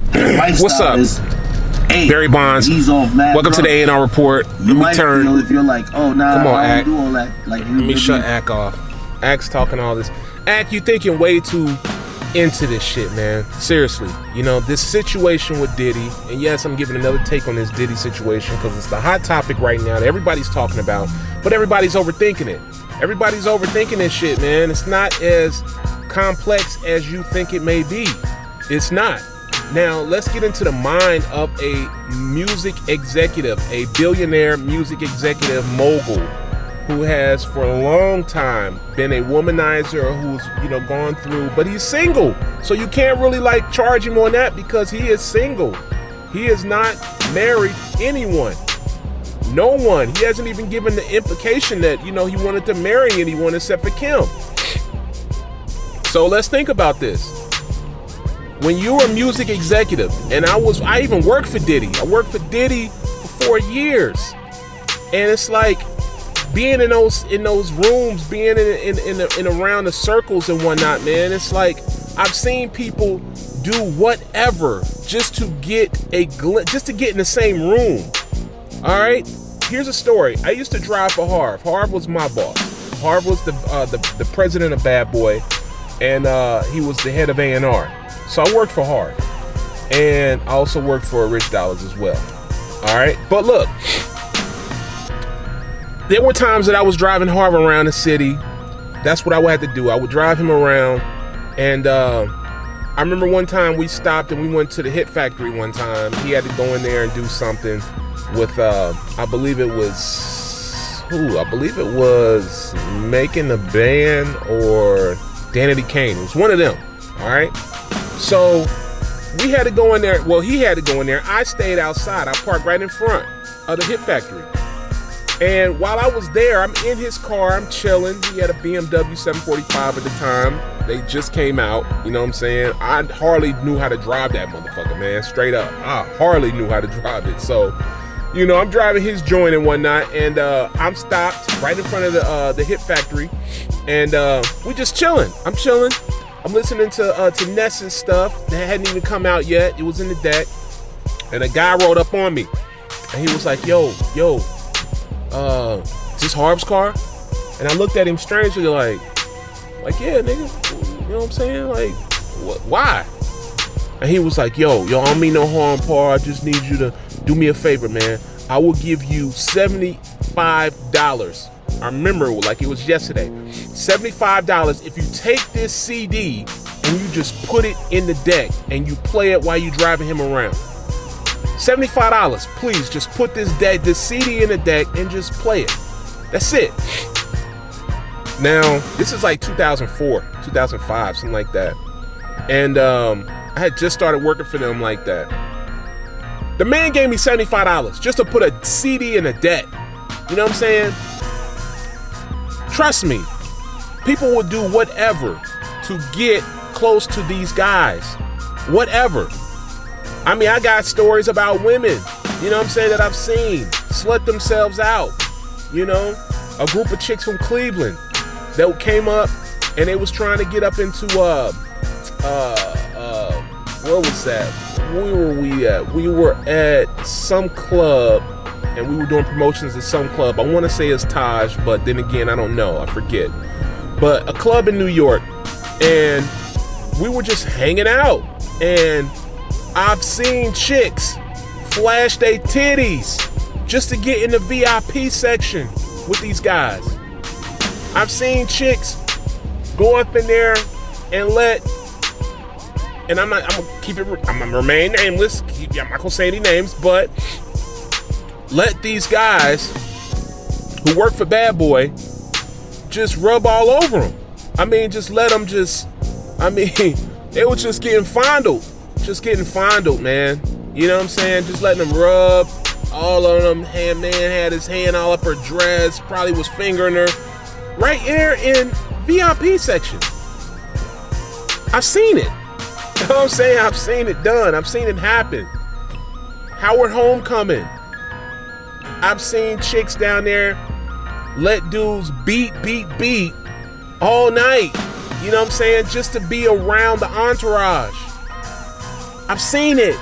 What's up? Is, hey, Barry Bondz. He's off mad Welcome to the. A&R report. You Let me might turn. feel if you're like, oh nah, Come on, I Ack. do all that. Like you Let me really- shut Ack off. Ack's talking all this. Ack, you thinking way too into this shit, man. Seriously. You know, this situation with Diddy, and yes, I'm giving another take on this Diddy situation because it's the hot topic right now that everybody's talking about, but everybody's overthinking it. Everybody's overthinking this shit, man. It's not as complex as you think it may be. It's not. Now, let's get into the mind of a music executive, a billionaire music executive mogul who has for a long time been a womanizer who's, you know, gone through, but he's single. So you can't really like charge him on that because he is single. He has not married anyone. No one. He hasn't even given the implication that, you know, he wanted to marry anyone except for Kim. So let's think about this when you're a music executive, and I was, I even worked for Diddy. I worked for Diddy for four years, and it's like being in those in those rooms, being in in in, in around the circles and whatnot, man. It's like I've seen people do whatever just to get a gl- just to get in the same room. All right, here's a story. I used to drive for Harv. Harv was my boss. Harv was the uh, the, the president of Bad Boy, and uh, he was the head of A and R. So I worked for Harv, and I also worked for Rich Dollaz as well. All right, but look, there were times that I was driving Harv around the city. That's what I would have to do. I would drive him around, and uh, I remember one time we stopped and we went to the Hit Factory. One time he had to go in there and do something with, uh, I believe it was who? I believe it was making the band or Danity Kane. It was one of them. All right. So we had to go in there. Well, he had to go in there. I stayed outside. I parked right in front of the Hit Factory. And while I was there, I'm in his car. I'm chilling. He had a BMW 745 at the time. They just came out. You know what I'm saying? I hardly knew how to drive that motherfucker, man. Straight up. I hardly knew how to drive it. So, you know, I'm driving his joint and whatnot, and uh, I'm stopped right in front of the uh, the Hit Factory, and uh, we just chilling. I'm chilling. I'm listening to uh, to Ness's stuff that hadn't even come out yet. It was in the deck, and a guy rolled up on me, and he was like, "Yo, yo, uh, is this Harv's car?" And I looked at him strangely, like, like, yeah, nigga, you know what I'm saying? Like? Why? And he was like, yo, yo, I don't mean no harm, Paul. I just need you to do me a favor, man. I will give you $75. I remember like it was yesterday. $75 if you take this CD and you just put it in the deck and you play it while you're driving him around. $75. Please just put this deck, this CD in the deck and just play it. That's it. Now, this is like 2004, 2005, something like that. And um, I had just started working for them like that. The man gave me $75 just to put a CD in a deck. You know what I'm saying? Trust me, people will do whatever to get close to these guys. Whatever. I mean, I got stories about women, you know what I'm saying, that I've seen slut themselves out. You know, a group of chicks from Cleveland that came up and they was trying to get up into uh uh uh where was that? Where were we at? We were at some club and we were doing promotions at some club. I want to say it's Taj, but then again, I don't know. I forget. But a club in New York, and we were just hanging out. And I've seen chicks flash their titties just to get in the VIP section with these guys. I've seen chicks go up in there and let, and I'm not, I'm gonna keep it, I'm gonna remain nameless. Keep, I'm not gonna say any names, but let these guys who work for Bad Boy just rub all over them. I mean, just let them just, I mean, they were just getting fondled, just getting fondled, man. You know what I'm saying? Just letting them rub all of them. Hand man had his hand all up her dress, probably was fingering her right there in VIP section. I've seen it. You know what I'm saying? I've seen it done. I've seen it happen. Howard Homecoming. I've seen chicks down there let dudes beat, beat, beat all night. You know what I'm saying? Just to be around the entourage. I've seen it.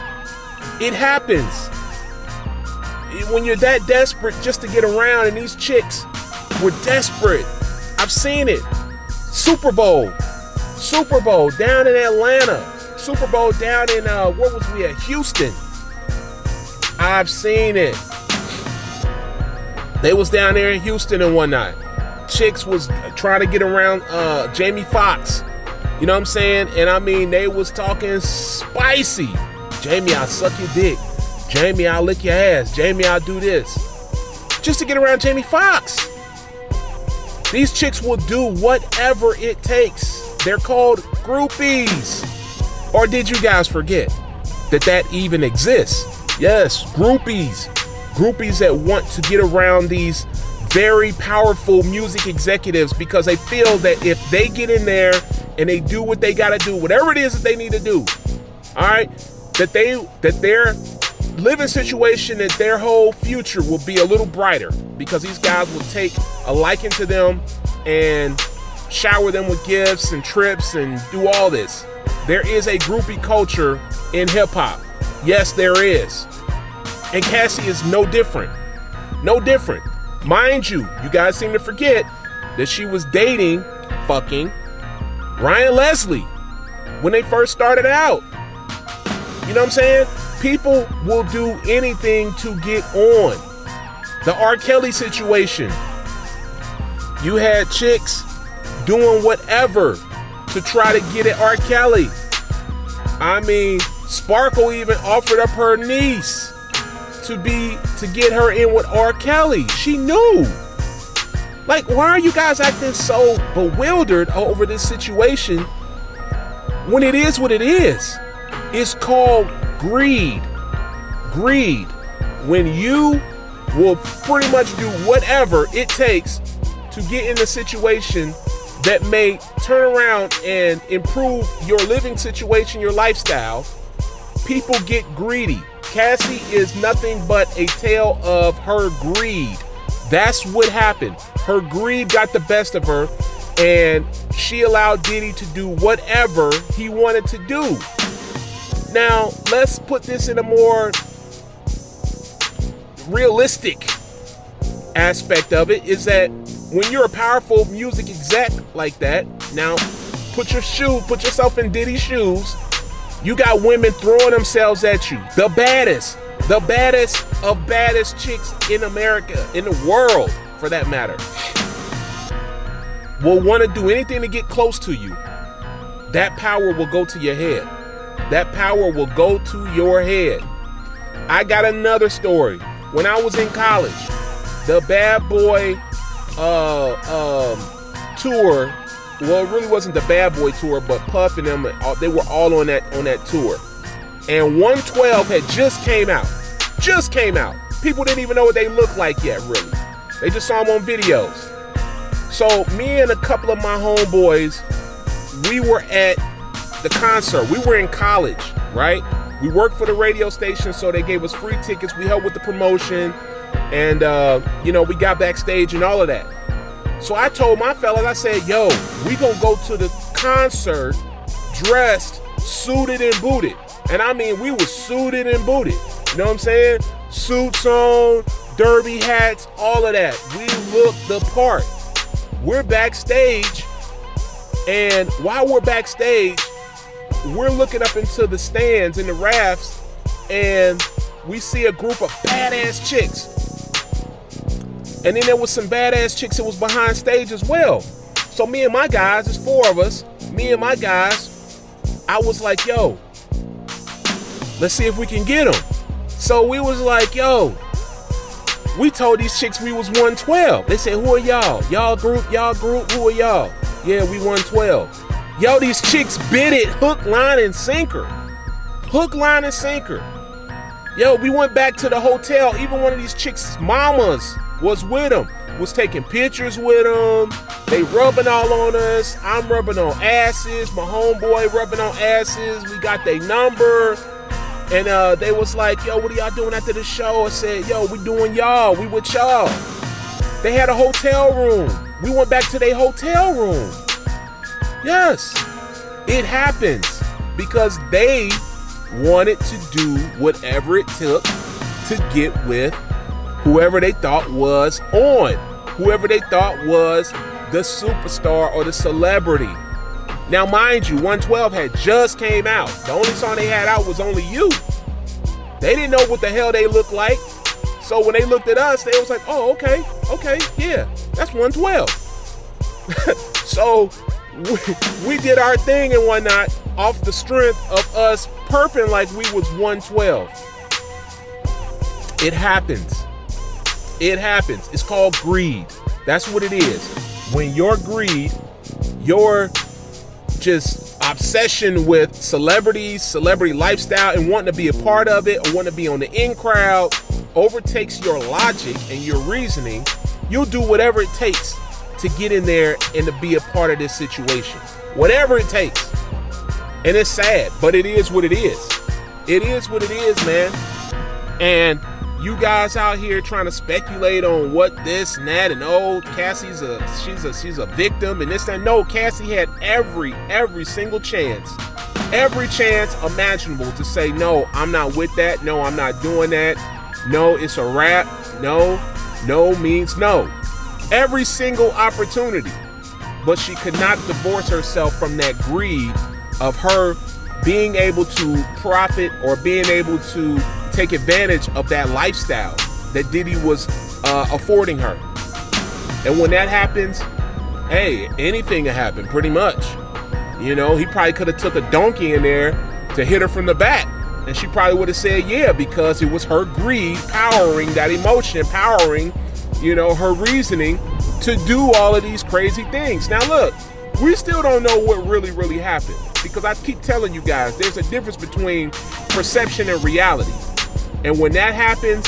It happens. When you're that desperate just to get around, and these chicks were desperate. I've seen it. Super Bowl. Super Bowl down in Atlanta. Super Bowl down in uh what was we at? Houston. I've seen it. They was down there in Houston and whatnot. Chicks was trying to get around uh Jamie Foxx. You know what I'm saying? And I mean they was talking spicy. Jamie, I'll suck your dick. Jamie, I'll lick your ass. Jamie, I'll do this. Just to get around Jamie Foxx. These chicks will do whatever it takes. They're called groupies. Or did you guys forget that that even exists? Yes, groupies. Groupies that want to get around these very powerful music executives because they feel that if they get in there and they do what they got to do, whatever it is that they need to do, all right, that they that their living situation and their whole future will be a little brighter because these guys will take a liking to them and shower them with gifts and trips and do all this. There is a groupie culture in hip hop. Yes, there is. And Cassie is no different. No different. Mind you, you guys seem to forget that she was dating fucking Ryan Leslie when they first started out. You know what I'm saying? People will do anything to get on. The R. Kelly situation. You had chicks doing whatever to try to get at R. Kelly. I mean, Sparkle even offered up her niece to be to get her in with R. Kelly. She knew. Like, why are you guys acting so bewildered over this situation when it is what it is? It's called greed. Greed. When you will pretty much do whatever it takes to get in a situation that may turn around and improve your living situation, your lifestyle, people get greedy. Cassie is nothing but a tale of her greed. That's what happened. Her greed got the best of her, and she allowed Diddy to do whatever he wanted to do. Now, let's put this in a more realistic aspect of it is that when you're a powerful music exec like that, now put your shoe, put yourself in Diddy's shoes. You got women throwing themselves at you. The baddest, the baddest of baddest chicks in America, in the world, for that matter, will want to do anything to get close to you. That power will go to your head. That power will go to your head. I got another story. When I was in college, the Bad Boy uh, um, tour. Well, it really wasn't the Bad Boy tour, but Puff and them, uh, they were all on that on that tour. And 112 had just came out. Just came out. People didn't even know what they looked like yet, really. They just saw them on videos. So me and a couple of my homeboys, we were at the concert. We were in college, right? We worked for the radio station, so they gave us free tickets. We helped with the promotion, and uh, you know, we got backstage and all of that. So I told my fellas, I said, "Yo, we gonna go to the concert dressed, suited and booted." And I mean, we were suited and booted. You know what I'm saying? Suits on, derby hats, all of that. We look the part. We're backstage, and while we're backstage, we're looking up into the stands in the rafts, and we see a group of badass chicks. And then there was some badass chicks that was behind stage as well. So me and my guys, there's four of us, me and my guys, I was like, yo, let's see if we can get them. So we was like, yo, we told these chicks we was 112. They said, who are y'all? Y'all group, y'all group, who are y'all? Yeah, we 112. Yo, these chicks bid it hook, line, and sinker. Hook, line, and sinker. Yo, we went back to the hotel. Even one of these chicks' mamas was with them, was taking pictures with them. They rubbing all on us. I'm rubbing on asses. My homeboy rubbing on asses. We got their number. And uh, they was like, yo, what are y'all doing after the show? I said, yo, we doing y'all. We with y'all. They had a hotel room. We went back to their hotel room. Yes, it happens because they wanted to do whatever it took to get with whoever they thought was on, whoever they thought was the superstar or the celebrity. Now, mind you, 112 had just came out. The only song they had out was Only You. They didn't know what the hell they looked like. So when they looked at us, they was like, oh, okay, okay, yeah, that's 112. so we, we did our thing and whatnot off the strength of us perping like we was 112. It happens. It happens. It's called greed. That's what it is. When your greed, your just obsession with celebrities, celebrity lifestyle, and wanting to be a part of it or want to be on the in crowd overtakes your logic and your reasoning, you'll do whatever it takes to get in there and to be a part of this situation. Whatever it takes. And it's sad, but it is what it is. It is what it is, man. And you guys out here trying to speculate on what this and that and oh Cassie's a she's a she's a victim and this and no Cassie had every every single chance every chance imaginable to say no I'm not with that. No I'm not doing that. No it's a wrap no no means no. Every single opportunity. But she could not divorce herself from that greed of her being able to profit or being able to take advantage of that lifestyle that Diddy was uh, affording her. And when that happens, hey, anything can happen pretty much. You know, he probably could have took a donkey in there to hit her from the back. And she probably would have said yeah because it was her greed powering that emotion, powering, you know, her reasoning to do all of these crazy things. Now look, we still don't know what really, really happened because I keep telling you guys there's a difference between perception and reality. And when that happens,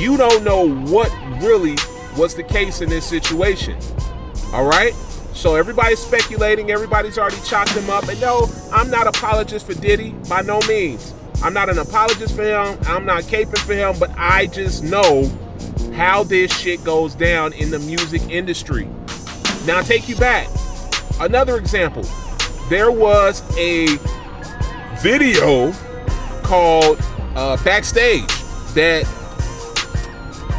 you don't know what really was the case in this situation. All right? So everybody's speculating, everybody's already chopped him up. And no, I'm not apologist for Diddy by no means. I'm not an apologist for him. I'm not caping for him, but I just know how this shit goes down in the music industry. Now I'll take you back. Another example. There was a video called uh, backstage that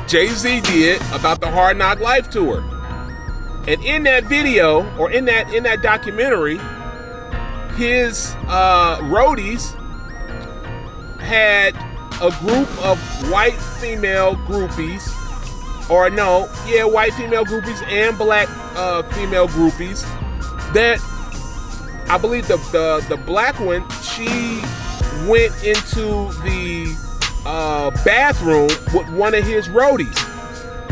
Jay Z did about the Hard Knock Life tour, and in that video or in that in that documentary, his uh, roadies had a group of white female groupies, or no, yeah, white female groupies and black uh, female groupies that I believe the, the the black one she went into the uh, bathroom with one of his roadies.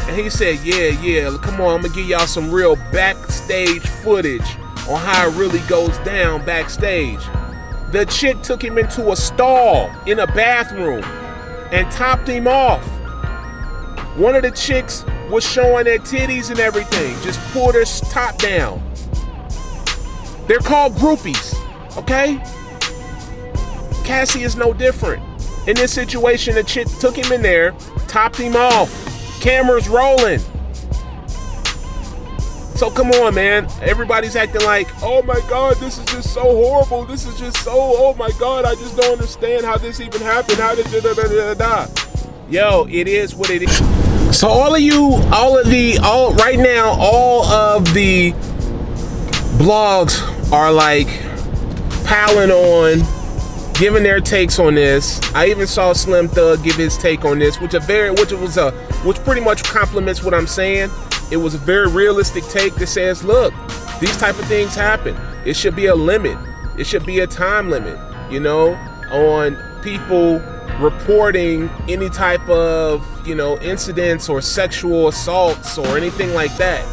And he said, Yeah, yeah, come on, I'm gonna give y'all some real backstage footage on how it really goes down backstage. The chick took him into a stall in a bathroom and topped him off. One of the chicks was showing their titties and everything, just pulled her top down. They're called groupies, okay? Cassie is no different. In this situation, the chick took him in there, topped him off, cameras rolling. So come on, man. Everybody's acting like, oh my God, this is just so horrible. This is just so, oh my God, I just don't understand how this even happened. How did da da da da da? Yo, it is what it is. So all of you, all of the, all right now, all of the blogs are like piling on giving their takes on this. I even saw Slim Thug give his take on this, which a very which was a which pretty much complements what I'm saying. It was a very realistic take that says, look, these type of things happen. It should be a limit. It should be a time limit, you know, on people reporting any type of, you know, incidents or sexual assaults or anything like that.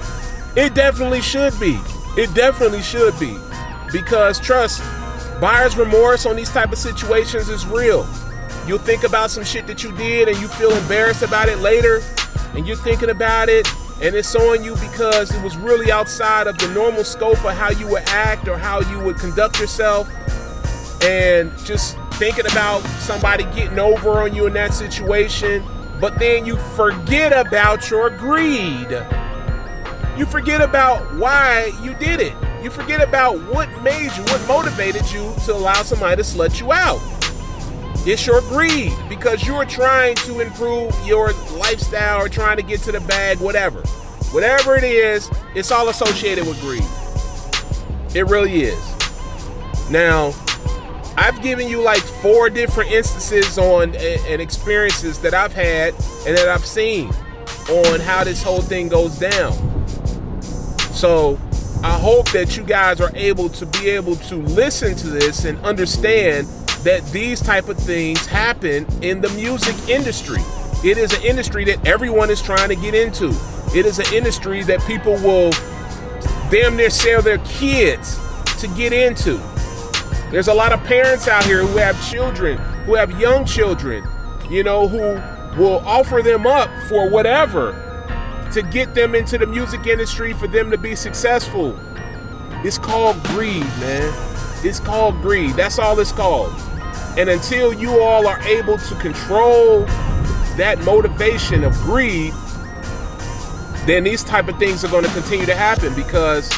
It definitely should be. It definitely should be. Because trust, Buyer's remorse on these type of situations is real. You'll think about some shit that you did and you feel embarrassed about it later, and you're thinking about it, and it's on you because it was really outside of the normal scope of how you would act or how you would conduct yourself. And just thinking about somebody getting over on you in that situation, but then you forget about your greed. You forget about why you did it. You forget about what made you, what motivated you to allow somebody to slut you out. It's your greed because you're trying to improve your lifestyle or trying to get to the bag, whatever. Whatever it is, it's all associated with greed. It really is. Now, I've given you like four different instances on and experiences that I've had and that I've seen on how this whole thing goes down. So, I hope that you guys are able to be able to listen to this and understand that these type of things happen in the music industry. It is an industry that everyone is trying to get into. It is an industry that people will damn near sell their kids to get into. There's a lot of parents out here who have children, who have young children, you know, who will offer them up for whatever to get them into the music industry for them to be successful. It's called greed, man. It's called greed. That's all it's called. And until you all are able to control that motivation of greed, then these type of things are going to continue to happen because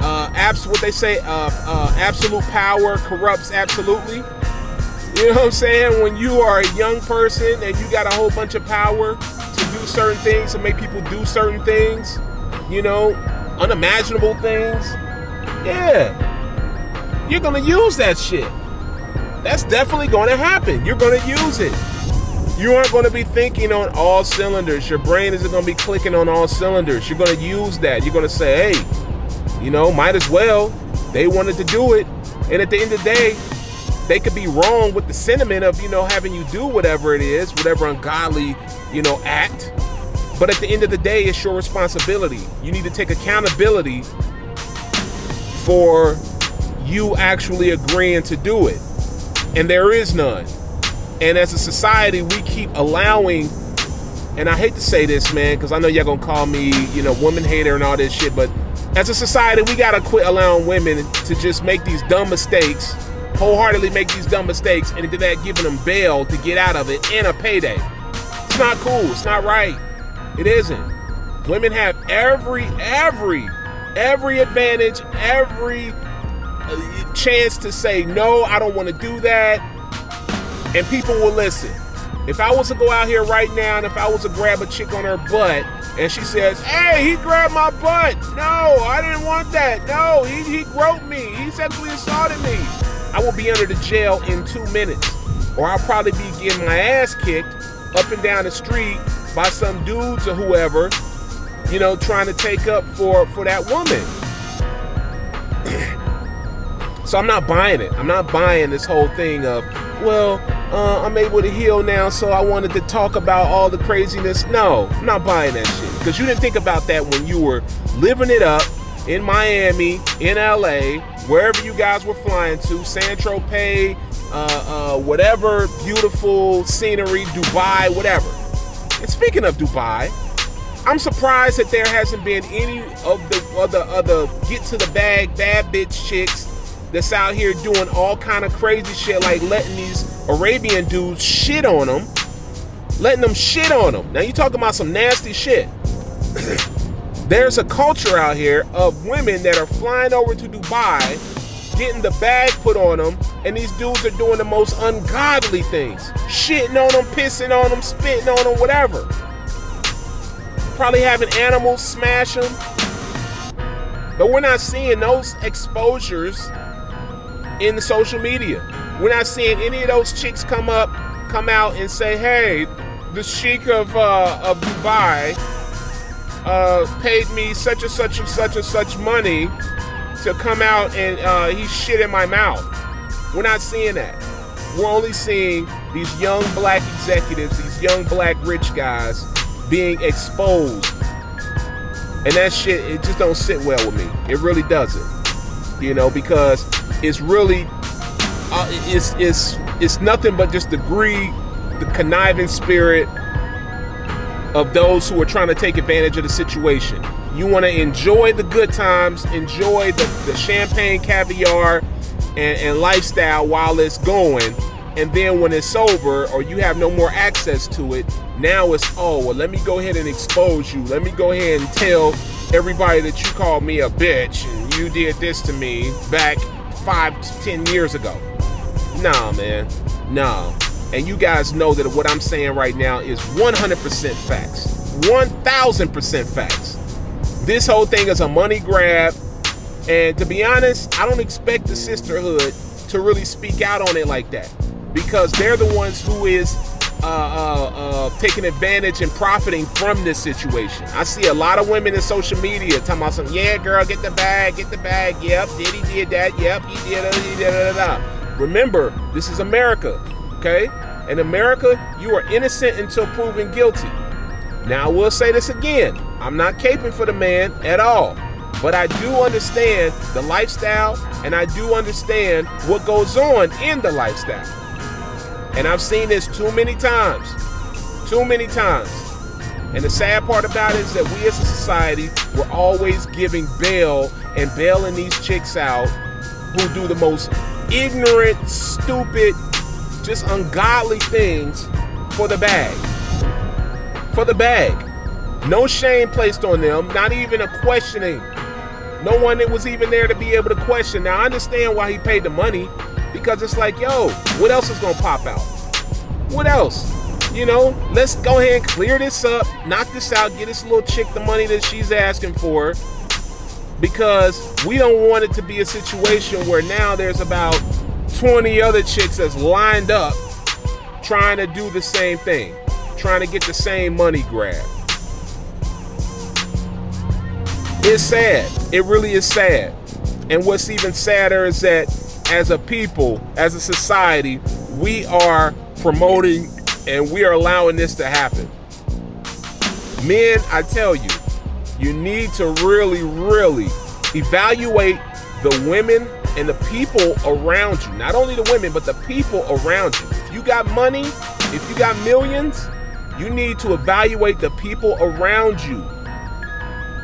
uh, abs- what they say, uh, uh, absolute power corrupts absolutely. You know what I'm saying? When you are a young person and you got a whole bunch of power, certain things to make people do certain things, you know, unimaginable things, yeah, you're gonna use that shit. That's definitely gonna happen. You're gonna use it. You aren't gonna be thinking on all cylinders. Your brain isn't gonna be clicking on all cylinders. You're gonna use that. You're gonna say, hey, you know, might as well. They wanted to do it. And at the end of the day, they could be wrong with the sentiment of, you know, having you do whatever it is, whatever ungodly, you know, act. But at the end of the day, it's your responsibility. You need to take accountability for you actually agreeing to do it. And there is none. And as a society, we keep allowing, and I hate to say this, man, because I know y'all gonna call me, you know, woman hater and all this shit, but as a society, we gotta quit allowing women to just make these dumb mistakes wholeheartedly make these dumb mistakes and then that giving them bail to get out of it and a payday. It's not cool. It's not right. It isn't. Women have every, every, every advantage, every uh, chance to say, no, I don't want to do that. And people will listen. If I was to go out here right now and if I was to grab a chick on her butt and she says, hey, he grabbed my butt. No, I didn't want that. No, he, he groped me. He sexually assaulted me. I will be under the jail in two minutes. Or I'll probably be getting my ass kicked up and down the street by some dudes or whoever, you know, trying to take up for, for that woman. so I'm not buying it. I'm not buying this whole thing of, well, uh, I'm able to heal now, so I wanted to talk about all the craziness. No, I'm not buying that shit. Because you didn't think about that when you were living it up in Miami, in LA, wherever you guys were flying to, San Tropez, uh, uh, whatever beautiful scenery, Dubai, whatever. And speaking of Dubai, I'm surprised that there hasn't been any of the other other get to the bag bad bitch chicks that's out here doing all kind of crazy shit, like letting these Arabian dudes shit on them, letting them shit on them. Now you talking about some nasty shit. There's a culture out here of women that are flying over to Dubai, getting the bag put on them, and these dudes are doing the most ungodly things. Shitting on them, pissing on them, spitting on them, whatever. Probably having animals smash them. But we're not seeing those exposures in the social media. We're not seeing any of those chicks come up, come out and say, hey, the Sheikh of, uh, of Dubai uh, paid me such and such and such and such money to come out and uh, he shit in my mouth. We're not seeing that. We're only seeing these young black executives, these young black rich guys being exposed. And that shit, it just don't sit well with me. It really doesn't. You know, because it's really, uh, it's, it's, it's nothing but just the greed, the conniving spirit, of those who are trying to take advantage of the situation. You want to enjoy the good times, enjoy the, the champagne, caviar, and, and lifestyle while it's going. And then when it's over or you have no more access to it, now it's, oh, well, let me go ahead and expose you. Let me go ahead and tell everybody that you called me a bitch and you did this to me back five to ten years ago. Nah, man. Nah. And you guys know that what I'm saying right now is 100% facts. 1000% facts. This whole thing is a money grab. And to be honest, I don't expect the sisterhood to really speak out on it like that because they're the ones who is uh, uh, uh, taking advantage and profiting from this situation. I see a lot of women in social media talking about some, yeah, girl, get the bag, get the bag. Yep, did he did that? Yep, he did. Remember, this is America, okay? In America, you are innocent until proven guilty. Now, I will say this again I'm not caping for the man at all. But I do understand the lifestyle and I do understand what goes on in the lifestyle. And I've seen this too many times. Too many times. And the sad part about it is that we as a society, we're always giving bail and bailing these chicks out who do the most ignorant, stupid, just ungodly things for the bag. For the bag. No shame placed on them, not even a questioning. No one that was even there to be able to question. Now, I understand why he paid the money because it's like, yo, what else is going to pop out? What else? You know, let's go ahead and clear this up, knock this out, get this little chick the money that she's asking for because we don't want it to be a situation where now there's about 20 other chicks that's lined up trying to do the same thing, trying to get the same money grab. It's sad. It really is sad. And what's even sadder is that as a people, as a society, we are promoting and we are allowing this to happen. Men, I tell you, you need to really, really evaluate the women and the people around you. Not only the women, but the people around you. If you got money, if you got millions, you need to evaluate the people around you.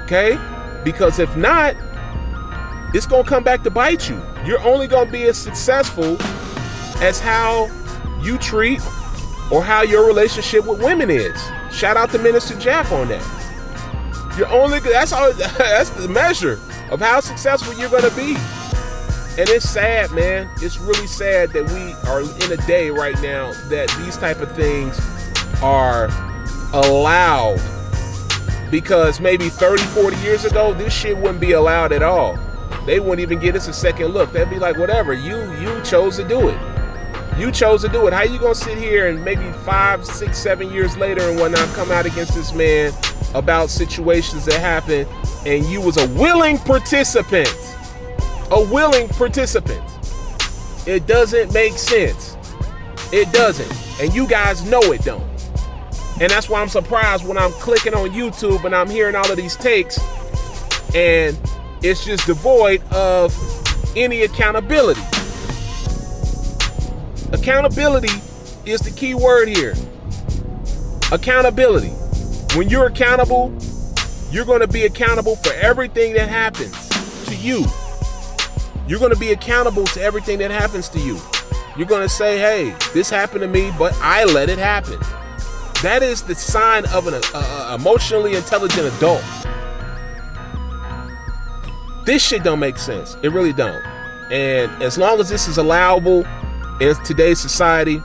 Okay? Because if not, it's going to come back to bite you. You're only going to be as successful as how you treat or how your relationship with women is. Shout out to Minister Jack on that. You're only that's all that's the measure of how successful you're going to be. And it's sad, man. It's really sad that we are in a day right now that these type of things are allowed because maybe 30, 40 years ago, this shit wouldn't be allowed at all. They wouldn't even get us a second look. They'd be like, whatever, you you chose to do it. You chose to do it. How you gonna sit here and maybe five, six, seven years later and whatnot come out against this man about situations that happened and you was a willing participant? A willing participant. It doesn't make sense. It doesn't. And you guys know it don't. And that's why I'm surprised when I'm clicking on YouTube and I'm hearing all of these takes and it's just devoid of any accountability. Accountability is the key word here. Accountability. When you're accountable, you're going to be accountable for everything that happens to you. You're going to be accountable to everything that happens to you. You're going to say, hey, this happened to me, but I let it happen. That is the sign of an uh, uh, emotionally intelligent adult. This shit don't make sense. It really don't. And as long as this is allowable in today's society,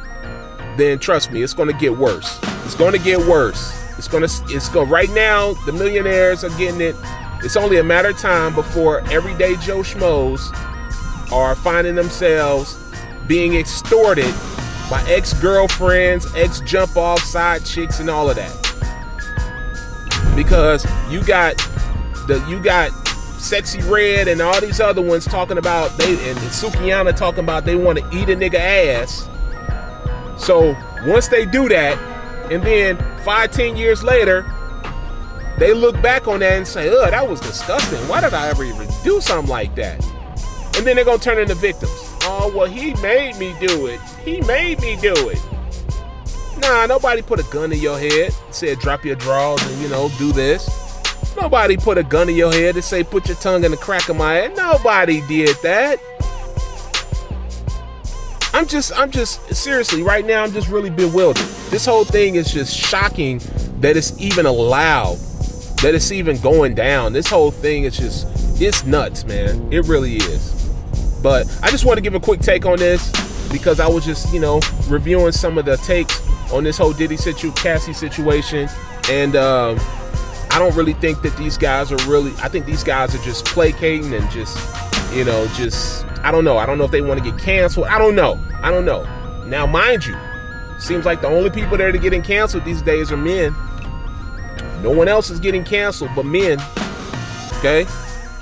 then trust me, it's going to get worse. It's going to get worse. It's going to it's go right now the millionaires are getting it. It's only a matter of time before everyday Joe schmoes are finding themselves being extorted by ex-girlfriends, ex-jump off side chicks and all of that. Because you got the you got Sexyy Red and all these other ones talking about they and Sukihana talking about they want to eat a nigga ass. So once they do that, and then five, ten years later, they look back on that and say, "Ugh, that was disgusting. Why did I ever even do something like that?" And then they're gonna turn into victims. Oh well, he made me do it. He made me do it. Nah, nobody put a gun in your head, and said drop your drawers and you know do this. Nobody put a gun in your head and say, put your tongue in the crack of my head. Nobody did that. I'm just, I'm just, seriously, right now, I'm just really bewildered. This whole thing is just shocking that it's even allowed, that it's even going down. This whole thing is just, it's nuts, man. It really is. But I just want to give a quick take on this because I was just, you know, reviewing some of the takes on this whole Diddy situ Cassie situation, and um, I don't really think that these guys are really. I think these guys are just placating and just, you know, just. I don't know. I don't know if they want to get canceled. I don't know. I don't know. Now, mind you, seems like the only people there to getting canceled these days are men. No one else is getting canceled but men. Okay?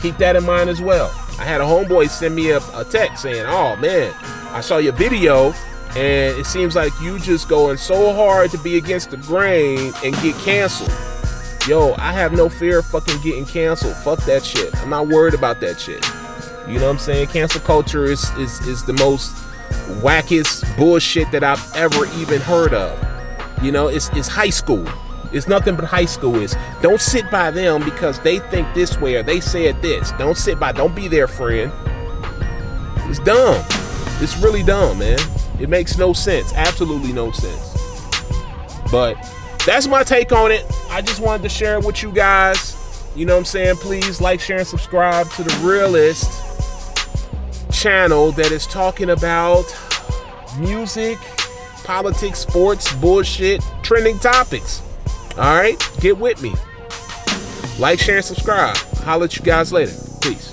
Keep that in mind as well. I had a homeboy send me a, a text saying, Oh man, I saw your video and it seems like you just going so hard to be against the grain and get canceled. Yo, I have no fear of fucking getting canceled. Fuck that shit. I'm not worried about that shit. You know what I'm saying? Cancel culture is is, is the most wackest bullshit that I've ever even heard of. You know, it's it's high school. It's nothing but high school is. Don't sit by them because they think this way or they said this. Don't sit by. Don't be their friend. It's dumb. It's really dumb, man. It makes no sense. Absolutely no sense. But that's my take on it. I just wanted to share it with you guys. You know what I'm saying? Please like, share, and subscribe to the realist channel that is talking about music, politics, sports, bullshit, trending topics. All right, get with me. Like, share, and subscribe. Holler at you guys later. Peace.